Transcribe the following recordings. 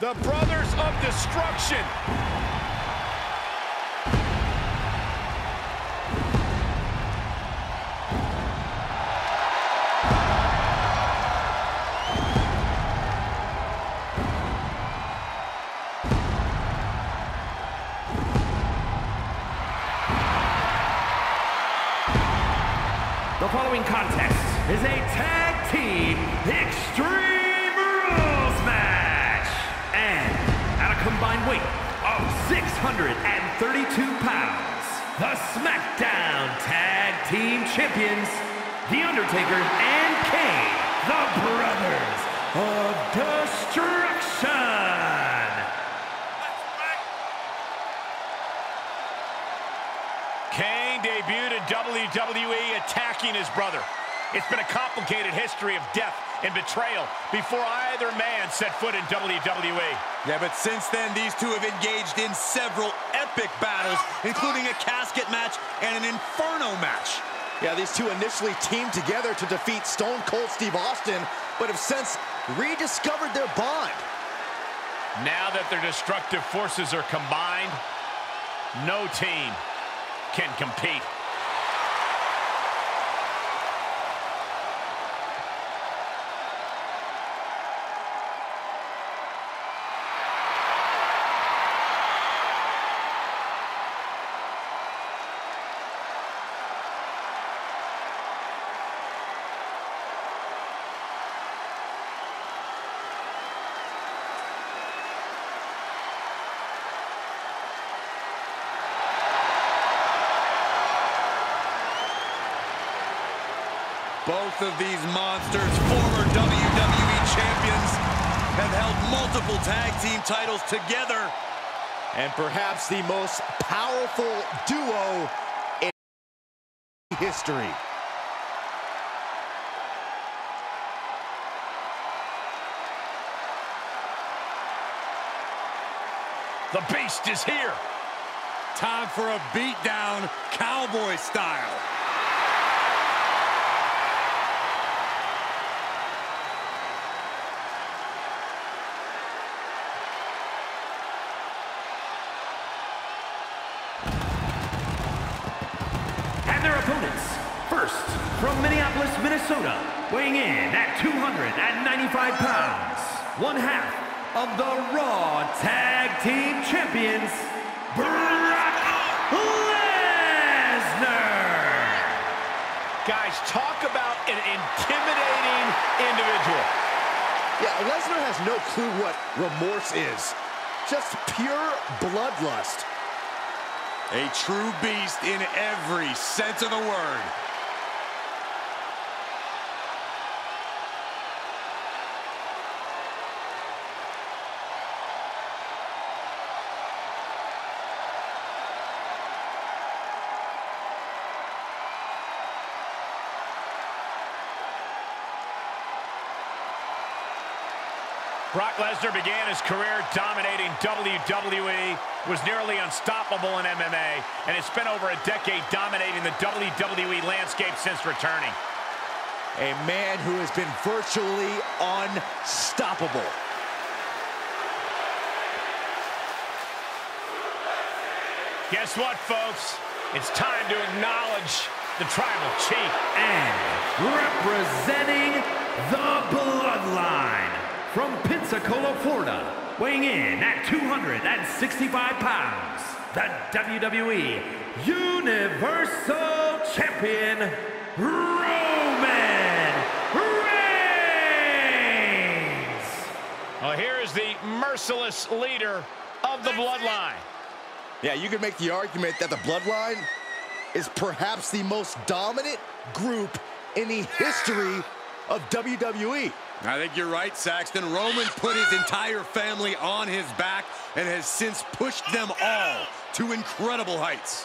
The Brothers of Destruction. 632 pounds, the SmackDown Tag Team Champions, The Undertaker and Kane, the Brothers of Destruction. Kane debuted in WWE attacking his brother. It's been a complicated history of death and betrayal before either man set foot in WWE. Yeah, but since then, these two have engaged in several epic battles, including a casket match and an Inferno match. Yeah, these two initially teamed together to defeat Stone Cold Steve Austin, but have since rediscovered their bond. Now that their destructive forces are combined, no team can compete. Both of these monsters, former WWE champions, have held multiple tag team titles together. And perhaps the most powerful duo in history. The Beast is here. Time for a beatdown, cowboy style. Minnesota, weighing in at 295 pounds, one half of the Raw Tag Team Champions, Brock Lesnar. Guys, talk about an intimidating individual. Yeah, Lesnar has no clue what remorse is. Just pure bloodlust. A true beast in every sense of the word. Brock Lesnar began his career dominating WWE, was nearly unstoppable in MMA, and has spent over a decade dominating the WWE landscape since returning. A man who has been virtually unstoppable. Guess what, folks? It's time to acknowledge the Tribal Chief. And representing the Bloodline from Pensacola, Florida, weighing in at 265 pounds, the WWE Universal Champion, Roman Reigns. Well, here is the merciless leader of the Bloodline. Yeah, you could make the argument that the Bloodline is perhaps the most dominant group in the history of WWE. I think you're right, Saxton. Roman put his entire family on his back and has since pushed them all to incredible heights.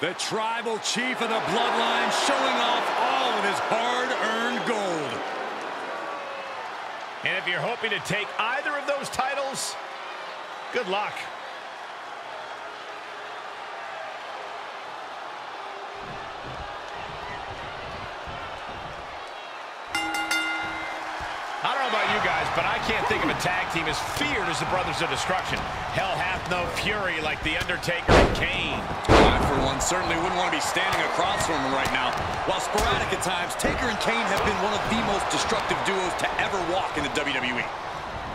The tribal chief of the bloodline showing off all of his hard-earned gold. And if you're hoping to take either of those titles, good luck. I don't know about you guys, but I can't think of a tag team as feared as the Brothers of Destruction. Hell hath no fury like The Undertaker and Kane. I, for one, certainly wouldn't want to be standing across from them right now. While sporadic at times, Taker and Kane have been one of the most destructive duos to ever walk in the WWE.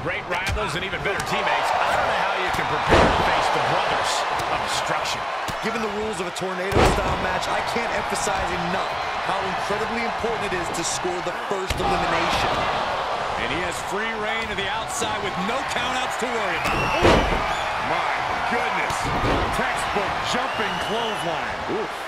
Great rivals and even better teammates. I don't know how you can prepare to face the Brothers of Destruction. Given the rules of a tornado-style match, I can't emphasize enough how incredibly important it is to score the first elimination. And he has free rein to the outside with no countouts to worry about. My goodness. Textbook jumping clothesline. Oof.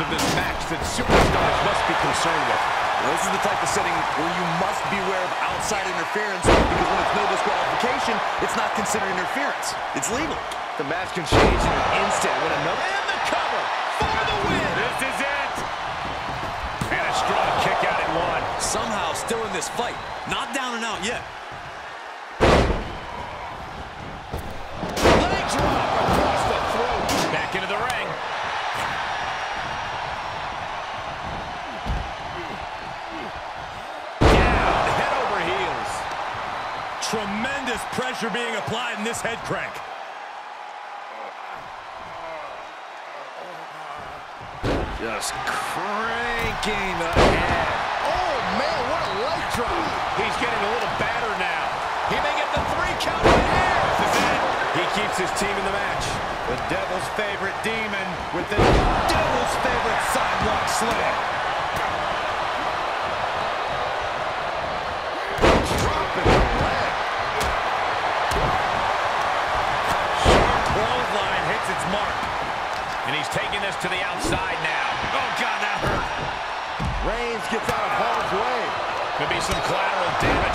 Of this match that superstars must be concerned with? Well, this is the type of setting where you must beware of outside interference because when it's no disqualification, it's not considered interference. It's legal. The match can change in an instant when another... And the cover for the win. This is it. And a strong kick out at one. Somehow still in this fight. Not down and out yet. Pressure being applied in this head crank. Just cranking the head. Oh, man, what a leg drop. He's getting a little battered now. He may get the three count right here. This is it. He keeps his team in the match. The devil's favorite demon with the devil's favorite sidewalk slam. This to the outside now. Oh, God, that hurt. Reigns gets out of harm's way. Could be some collateral damage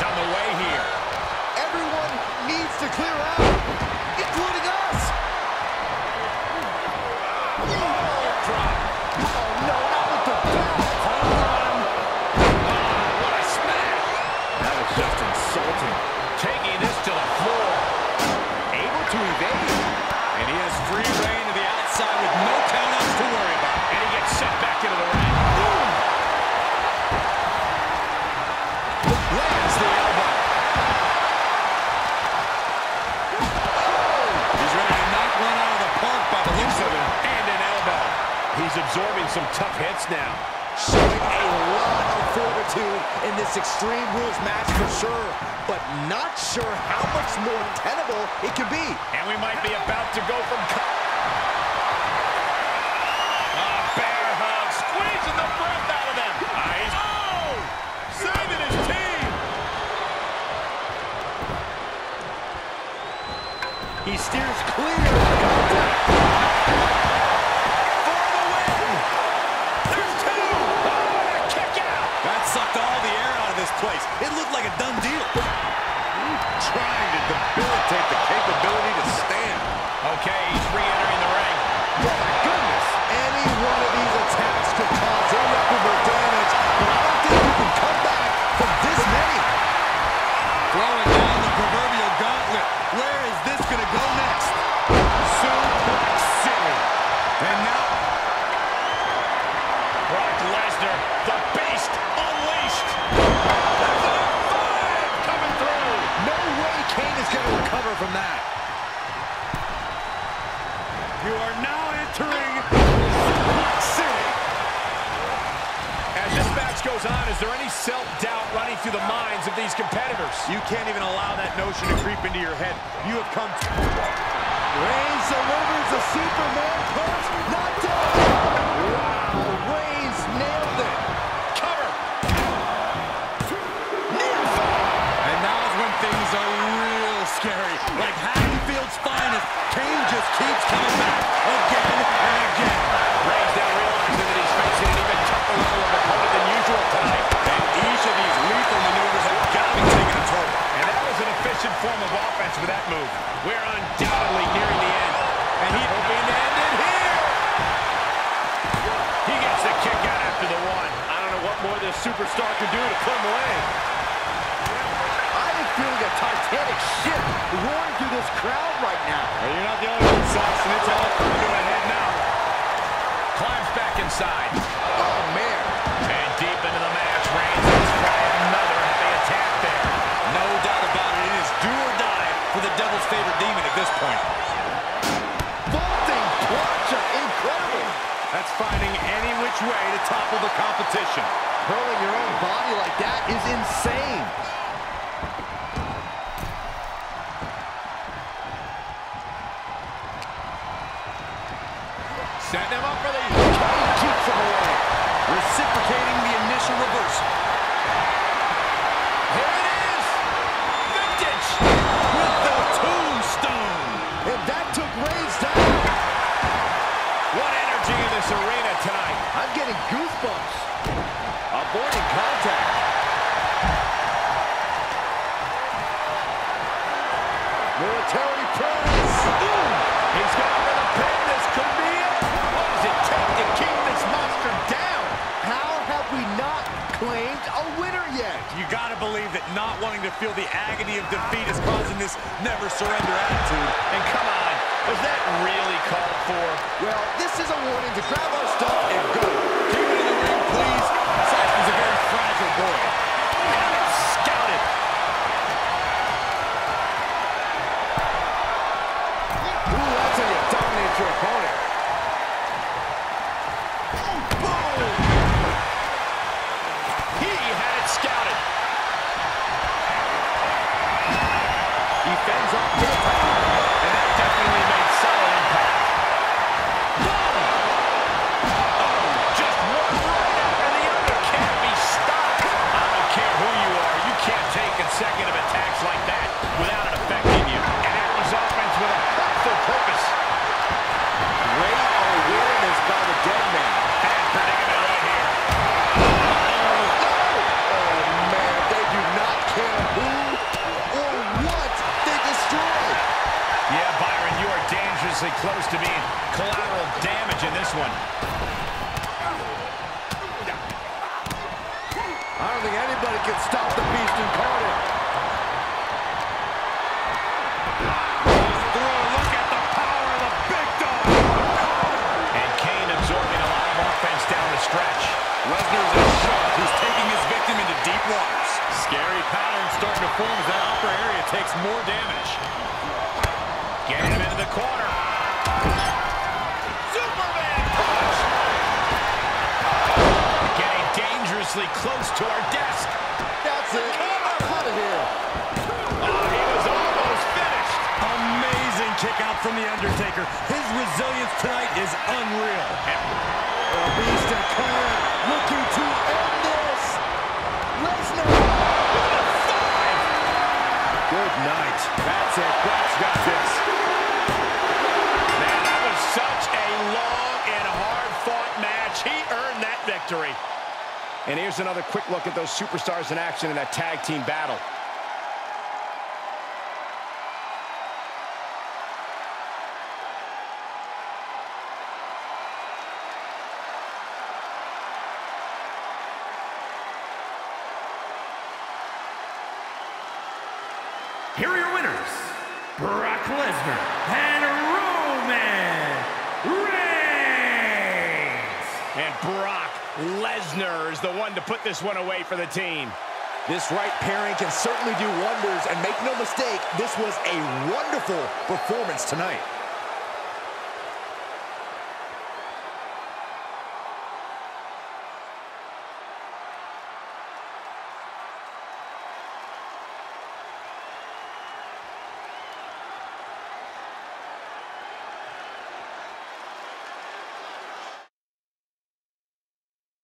Absorbing some tough hits now. Showing a lot of fortitude in this Extreme Rules match for sure, but not sure how much more tenable it could be. And we might be about to go from... A bear hug, squeezing the breath out of them. Ah, he's- Oh! Saving his team. He steers clear there any self-doubt running through the minds of these competitors. You can't even allow that notion to creep into your head. You have come... Reigns delivers a Superman punch. Not down. Wow, Reigns nailed it. Cover. And now's when things are real scary. Like Haddonfield's finest, Kane just keeps coming back this crowd right now. Well, you're not the only one, Saxton. It's all coming to a head now. Climbs back inside. Oh, man. And deep into the match, Reigns has tried another heavy attack there. No doubt about it. It is do or die for the devil's favorite demon at this point. Vaulting plancha. Incredible. That's finding any which way to topple the competition. Hurling your own body like that is insane. Kane keeps him away. Reciprocating the initial reversal. Not wanting to feel the agony of defeat is causing this never surrender attitude. And come on, was that really called for? Well, this is a warning to grab our stuff and go. Keep it in the ring, please. Saxton's a very fragile boy. Your opponent. With a hurtful purpose. Great awareness by the dead man. And predicament right here. Oh, man, they do not care who or what they destroy. Yeah, Byron, you are dangerously close to being collateral damage in this one. I don't think anybody can stop the beast incarnate. Throw, Lesnar's a shark who's taking his victim into deep waters. Scary pattern starting to form as that upper area takes more damage. Getting him into the corner. Superman punch! Getting dangerously close to our desk. That's it. Out of here. Oh, he was almost finished. Amazing kick out from The Undertaker. His resilience tonight is unreal. The beast incarnate looking to end this. Lesnar. Good night. That's it. Brock's got this. Man, that was such a long and hard-fought match. He earned that victory. And here's another quick look at those superstars in action in that tag team battle. Here are your winners, Brock Lesnar and Roman Reigns. And Brock Lesnar is the one to put this one away for the team. This right pairing can certainly do wonders, and make no mistake, this was a wonderful performance tonight.